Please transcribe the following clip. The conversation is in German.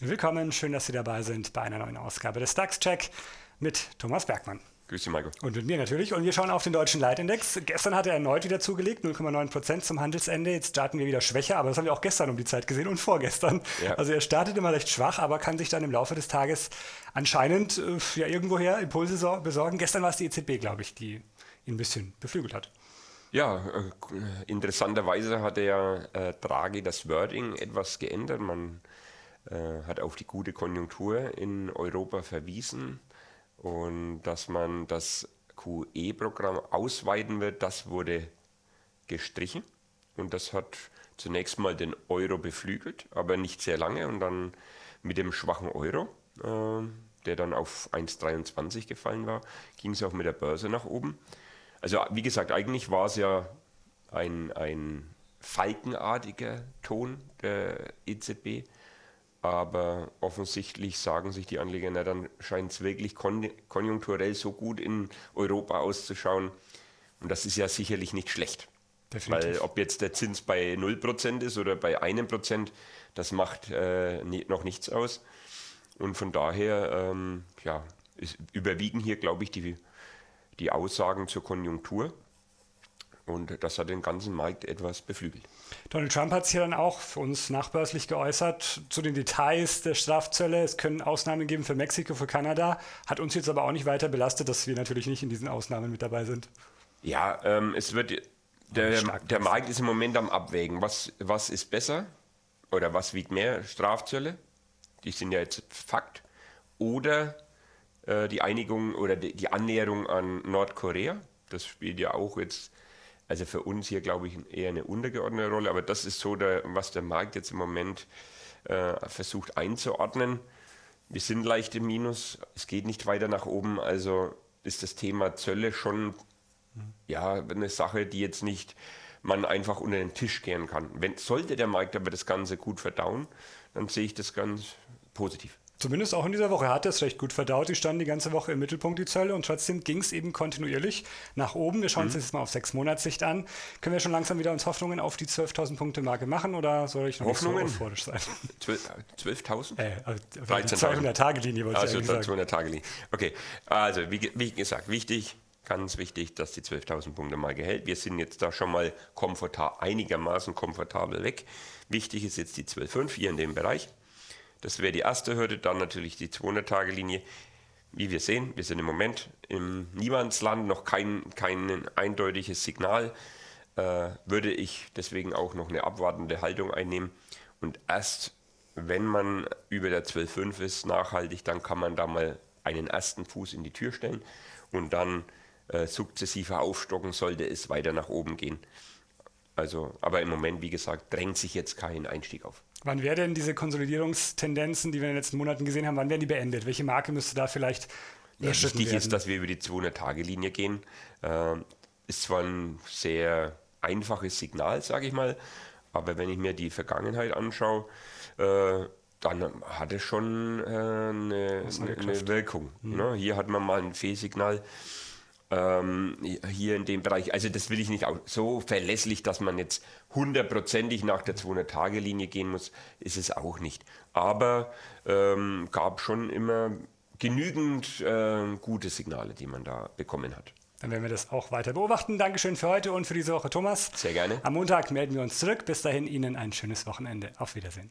Willkommen, schön, dass Sie dabei sind bei einer neuen Ausgabe des DAX-Check mit Thomas Bergmann. Grüß dich, Marco. Und mit mir natürlich. Und wir schauen auf den deutschen Leitindex. Gestern hat er erneut wieder zugelegt, 0,9 Prozent zum Handelsende. Jetzt starten wir wieder schwächer, aber das haben wir auch gestern um die Zeit gesehen und vorgestern. Ja. Also er startet immer recht schwach, aber kann sich dann im Laufe des Tages anscheinend äh, ja, irgendwoher Impulse besorgen. Gestern war es die EZB, glaube ich, die ihn ein bisschen beflügelt hat. Ja, äh, interessanterweise hat der äh, Draghi das Wording etwas geändert. Man äh, hat auf die gute Konjunktur in Europa verwiesen und dass man das QE-Programm ausweiten wird, das wurde gestrichen und das hat zunächst mal den Euro beflügelt, aber nicht sehr lange und dann mit dem schwachen Euro, äh, der dann auf 1,23 gefallen war, ging es auch mit der Börse nach oben. Also wie gesagt, eigentlich war es ja ein, ein falkenartiger Ton der EZB, aber offensichtlich sagen sich die Anleger, na dann scheint es wirklich kon konjunkturell so gut in Europa auszuschauen. Und das ist ja sicherlich nicht schlecht. Definitiv. Weil ob jetzt der Zins bei 0% ist oder bei 1%, das macht äh, noch nichts aus. Und von daher ähm, ja, ist, überwiegen hier, glaube ich, die, die Aussagen zur Konjunktur. Und das hat den ganzen Markt etwas beflügelt. Donald Trump hat sich ja dann auch für uns nachbörslich geäußert zu den Details der Strafzölle. Es können Ausnahmen geben für Mexiko, für Kanada. Hat uns jetzt aber auch nicht weiter belastet, dass wir natürlich nicht in diesen Ausnahmen mit dabei sind. Ja, ähm, es wird. Der, der Markt ist im Moment am Abwägen. Was, was ist besser? Oder was wiegt mehr? Strafzölle? Die sind ja jetzt Fakt. Oder äh, die Einigung oder die, die Annäherung an Nordkorea. Das spielt ja auch jetzt also für uns hier, glaube ich, eher eine untergeordnete Rolle, aber das ist so, der, was der Markt jetzt im Moment äh, versucht einzuordnen. Wir sind leicht im Minus, es geht nicht weiter nach oben, also ist das Thema Zölle schon ja, eine Sache, die jetzt nicht man einfach unter den Tisch kehren kann. Wenn, sollte der Markt aber das Ganze gut verdauen, dann sehe ich das ganz positiv. Zumindest auch in dieser Woche hat er es recht gut verdaut. Die standen die ganze Woche im Mittelpunkt, die Zölle, und trotzdem ging es eben kontinuierlich nach oben. Wir schauen mhm. uns jetzt mal auf sechs Monatssicht an. Können wir schon langsam wieder uns Hoffnungen auf die 12.000 Punkte Marke machen oder soll ich noch Hoffnungen? nicht so euphorisch sein? 12.000? Äh, also 200 Tage Linie wollte also, ich sagen. 200 Tage Linie. Okay, also wie, wie gesagt, wichtig, ganz wichtig, dass die 12.000 Punkte Marke hält. Wir sind jetzt da schon mal komfortabel, einigermaßen komfortabel weg. Wichtig ist jetzt die 12.5 hier in dem Bereich. Das wäre die erste Hürde, dann natürlich die 200-Tage-Linie. Wie wir sehen, wir sind im Moment im Niemandsland, noch kein, kein eindeutiges Signal. Äh, würde ich deswegen auch noch eine abwartende Haltung einnehmen. Und erst wenn man über der 12,5 ist, nachhaltig, dann kann man da mal einen ersten Fuß in die Tür stellen und dann äh, sukzessive aufstocken, sollte es weiter nach oben gehen. Also, aber im Moment, wie gesagt, drängt sich jetzt kein Einstieg auf. Wann wären denn diese Konsolidierungstendenzen, die wir in den letzten Monaten gesehen haben, wann werden die beendet? Welche Marke müsste da vielleicht ja, Wichtig werden? ist, dass wir über die 200-Tage-Linie gehen. Äh, ist zwar ein sehr einfaches Signal, sage ich mal, aber wenn ich mir die Vergangenheit anschaue, äh, dann hat es schon äh, eine, eine, Wirkung. Mhm. Ne? Hier hat man mal ein Fehlsignal ähm, hier in dem Bereich. Also das will ich nicht auch so verlässlich, dass man jetzt hundertprozentig nach der 200-Tage-Linie gehen muss, ist es auch nicht. Aber ähm, gab schon immer genügend äh, gute Signale, die man da bekommen hat. Dann werden wir das auch weiter beobachten. Dankeschön für heute und für diese Woche, Thomas. Sehr gerne. Am Montag melden wir uns zurück. Bis dahin Ihnen ein schönes Wochenende. Auf Wiedersehen.